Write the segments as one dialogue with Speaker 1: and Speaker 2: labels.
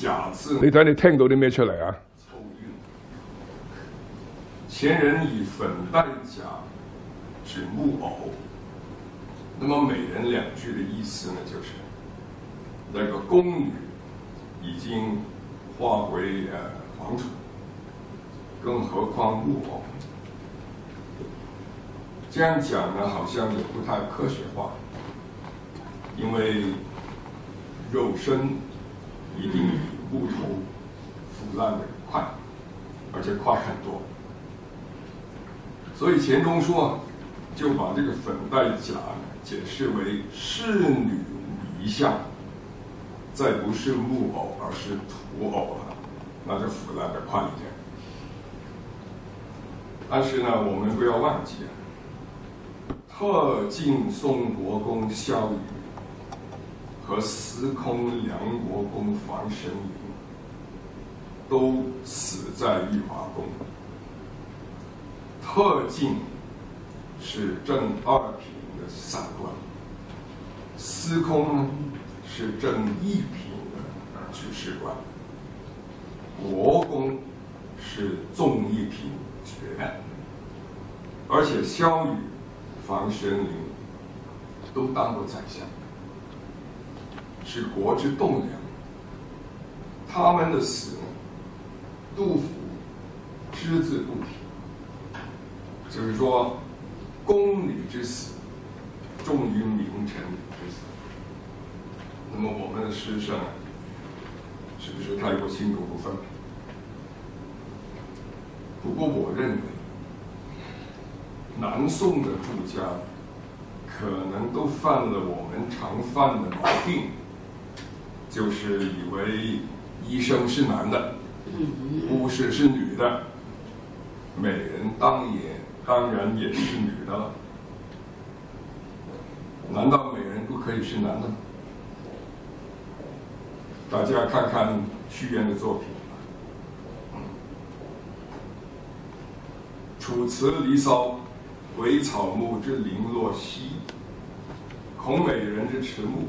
Speaker 1: 假字，你睇你听到啲咩出嚟啊？
Speaker 2: 前人以粉黛甲指木偶，那么每人两句的意思呢，就是那个宫女已经化为呃黄土，更何况木偶？这样讲呢，好像也不太科学化，因为肉身。一定比木头腐烂的快，而且快很多。所以钱钟书就把这个粉黛甲解释为侍女遗像，再不是木偶，而是土偶了，那就腐烂的快一点。但是呢，我们不要忘记，特进宋国公萧瑀。和司空、梁国公房玄龄都死在玉华宫。特进是正二品的散官，司空是正一品的军事官，国公是众一品爵而且萧雨、房玄龄都当过宰相。是国之栋梁，他们的死，杜甫只字不提，就是说，公理之死重于名臣之死。那么我们的诗圣是不是太过性格不分？不过我认为，南宋的著家可能都犯了我们常犯的病。就是以为医生是男的，巫师是女的，美人当也当然也是女的了。难道美人不可以是男的？大家看看屈原的作品，《楚辞·离骚》：“惟草木之零落兮，恐美人之迟暮。”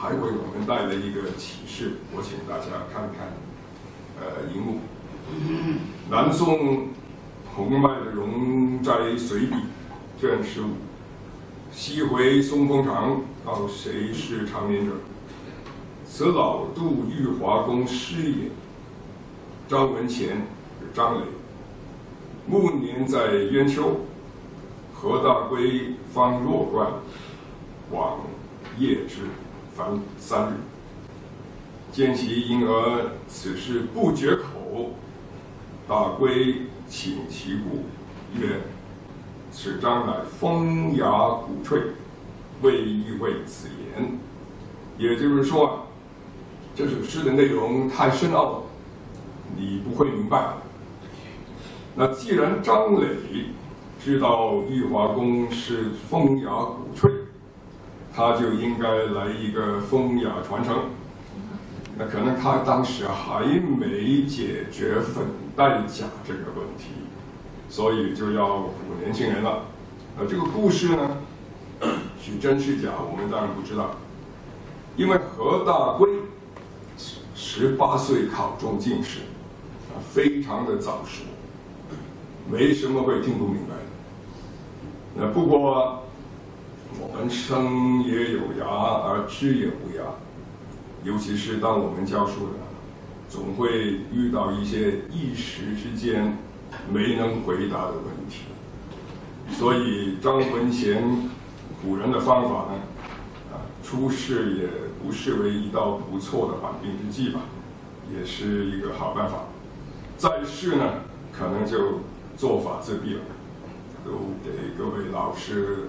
Speaker 2: 还为
Speaker 1: 我们带来一个启示，我
Speaker 2: 请大家看看，呃，一幕。南宋洪迈的《容斋随笔》卷十五：“西回松风长，道谁是长眠者？此老杜玉华宫师也。张文潜，张磊。暮年在冤丘，何大归方若冠，往夜之。”三日，见其因而此事不绝口。大归请其故，曰：“此章乃风雅鼓吹，未意为此言。”也就是说，这首诗的内容太深奥你不会明白。那既然张磊知道玉华宫是风雅鼓吹，他就应该来一个风雅传承，那可能他当时还没解决粉黛假这个问题，所以就要唬年轻人了。那这个故事呢，是 真是假，我们当然不知道。因为何大贵十八岁考中进士，啊，非常的早熟，没什么会听不明白的。那不过。我们生也有涯而知也无涯，尤其是当我们教书的，总会遇到一些一时之间没能回答的问题。所以张文贤古人的方法呢，啊，出世也不失为一道不错的缓兵之计吧，也是一个好办法。在世呢，可能就做法自毙了。都给各位老师。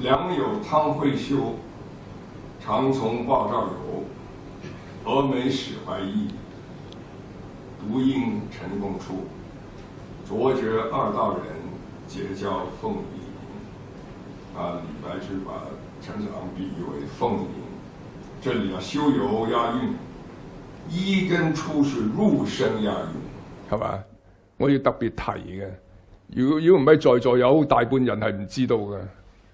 Speaker 2: 良友
Speaker 3: 汤会休，常从鲍照游。峨眉始怀意，独应陈公出。擢绝二道人，结交凤仪。啊，李白是把陈子昂比喻为凤仪，这里要修游押韵，一根出是入声押韵，
Speaker 2: 好吧？我要特别提嘅，如果如果唔系在座有大半人系唔知道嘅。